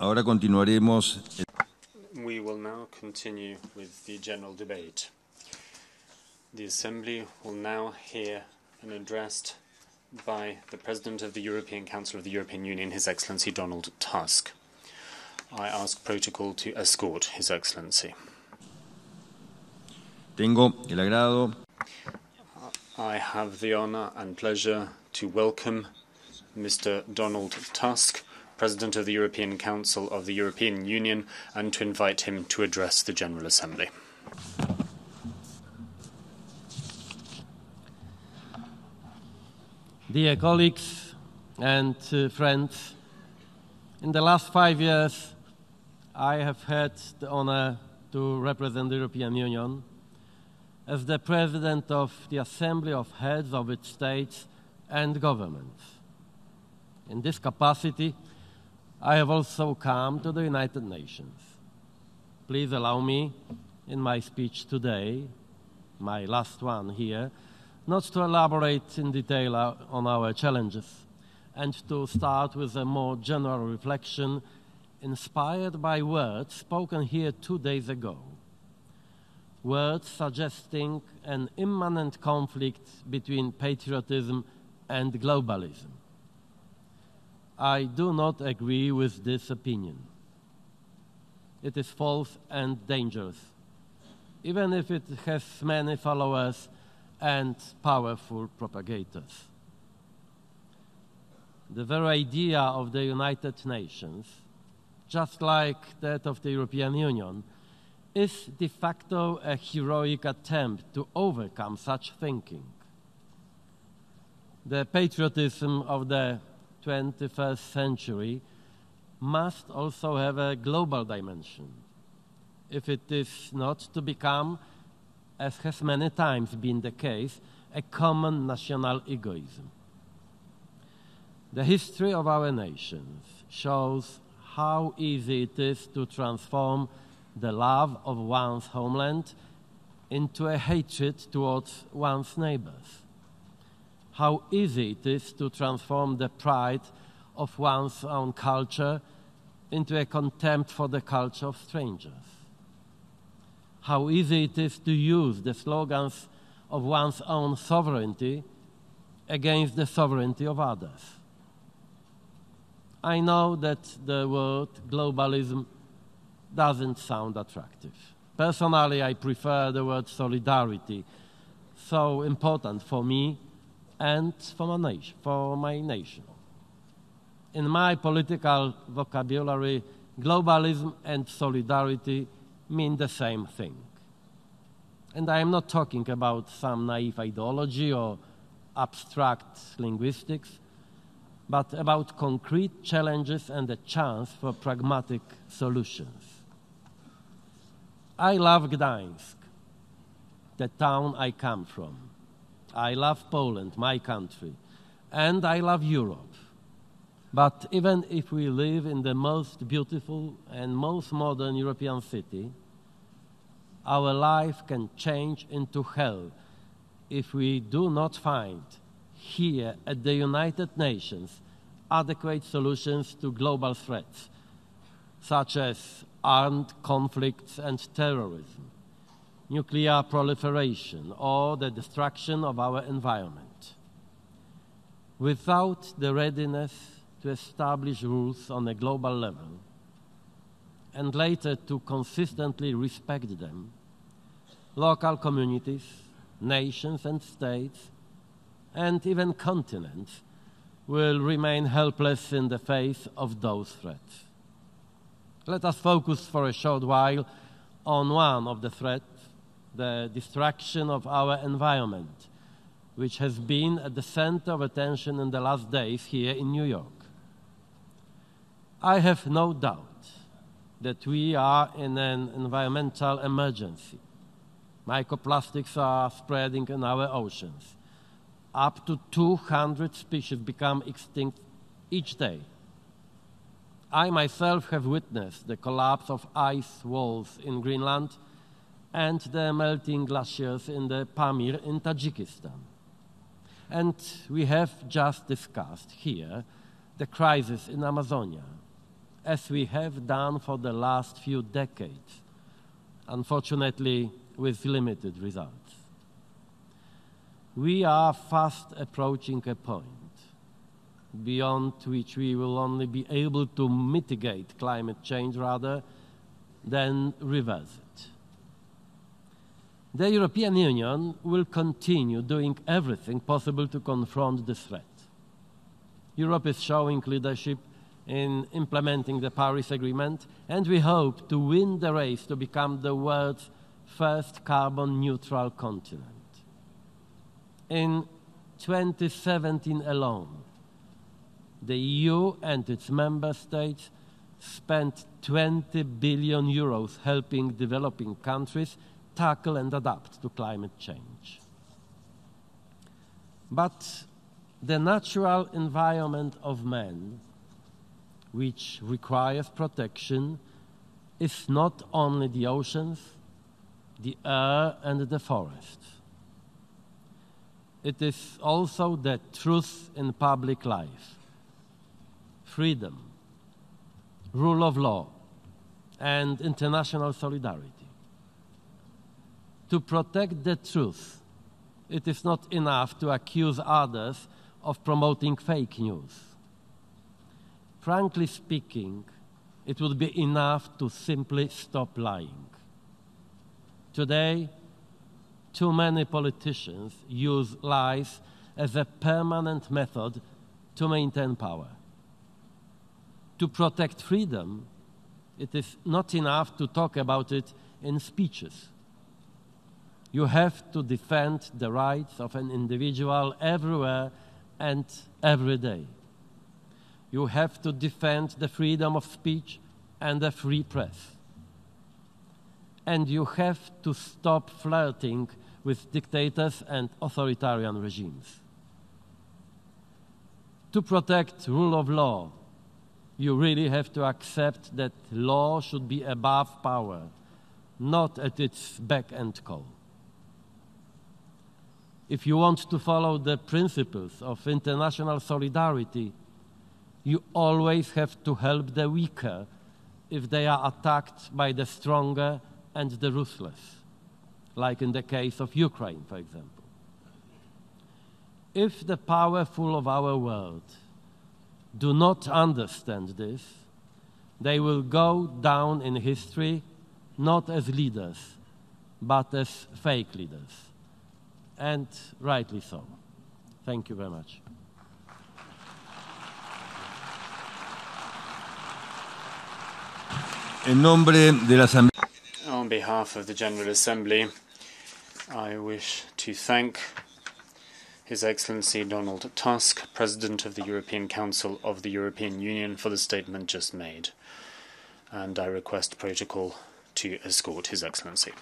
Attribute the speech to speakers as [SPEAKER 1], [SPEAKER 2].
[SPEAKER 1] Ahora continuaremos.
[SPEAKER 2] We will now continue with the general debate. The Assembly will now hear an address by the President of the European Council of the European Union, His Excellency Donald Tusk. I ask protocol to escort His Excellency.
[SPEAKER 1] Tengo el agrado
[SPEAKER 2] I have the honor and pleasure to welcome Mr. Donald Tusk, President of the European Council of the European Union, and to invite him to address the General Assembly.
[SPEAKER 3] Dear colleagues and uh, friends, in the last five years, I have had the honor to represent the European Union as the President of the Assembly of Heads of its States and Governments. In this capacity, I have also come to the United Nations. Please allow me, in my speech today, my last one here, not to elaborate in detail on our challenges and to start with a more general reflection inspired by words spoken here two days ago. Words suggesting an immanent conflict between patriotism and globalism. I do not agree with this opinion. It is false and dangerous, even if it has many followers and powerful propagators. The very idea of the United Nations, just like that of the European Union, is de facto a heroic attempt to overcome such thinking. The patriotism of the 21st century must also have a global dimension if it is not to become, as has many times been the case, a common national egoism. The history of our nations shows how easy it is to transform the love of one's homeland into a hatred towards one's neighbors how easy it is to transform the pride of one's own culture into a contempt for the culture of strangers. How easy it is to use the slogans of one's own sovereignty against the sovereignty of others. I know that the word globalism doesn't sound attractive. Personally, I prefer the word solidarity, so important for me and for my nation. For my nation. In my political vocabulary, globalism and solidarity mean the same thing. And I am not talking about some naive ideology or abstract linguistics, but about concrete challenges and a chance for pragmatic solutions. I love Gdańsk, the town I come from. I love Poland, my country, and I love Europe. But even if we live in the most beautiful and most modern European city, our life can change into hell if we do not find here at the United Nations adequate solutions to global threats, such as armed conflicts and terrorism nuclear proliferation or the destruction of our environment. Without the readiness to establish rules on a global level and later to consistently respect them, local communities, nations and states, and even continents will remain helpless in the face of those threats. Let us focus for a short while on one of the threats the destruction of our environment, which has been at the center of attention in the last days here in New York. I have no doubt that we are in an environmental emergency. Microplastics are spreading in our oceans. Up to 200 species become extinct each day. I myself have witnessed the collapse of ice walls in Greenland and the melting glaciers in the Pamir in Tajikistan. And we have just discussed here the crisis in Amazonia, as we have done for the last few decades, unfortunately, with limited results. We are fast approaching a point beyond which we will only be able to mitigate climate change rather than reverse it. The European Union will continue doing everything possible to confront this threat. Europe is showing leadership in implementing the Paris Agreement, and we hope to win the race to become the world's first carbon neutral continent. In 2017 alone, the EU and its member states spent 20 billion euros helping developing countries tackle and adapt to climate change. But the natural environment of man, which requires protection, is not only the oceans, the air, and the forests. It is also the truth in public life, freedom, rule of law, and international solidarity. To protect the truth, it is not enough to accuse others of promoting fake news. Frankly speaking, it would be enough to simply stop lying. Today, too many politicians use lies as a permanent method to maintain power. To protect freedom, it is not enough to talk about it in speeches. You have to defend the rights of an individual everywhere and every day. You have to defend the freedom of speech and the free press. And you have to stop flirting with dictators and authoritarian regimes. To protect rule of law, you really have to accept that law should be above power, not at its back and call. If you want to follow the principles of international solidarity, you always have to help the weaker if they are attacked by the stronger and the ruthless, like in the case of Ukraine, for example. If the powerful of our world do not understand this, they will go down in history not as leaders, but as fake leaders and rightly so. Thank you very much.
[SPEAKER 1] En nombre de la Asamblea.
[SPEAKER 2] On behalf of the General Assembly, I wish to thank His Excellency Donald Tusk, President of the European Council of the European Union, for the statement just made. And I request protocol to escort His Excellency.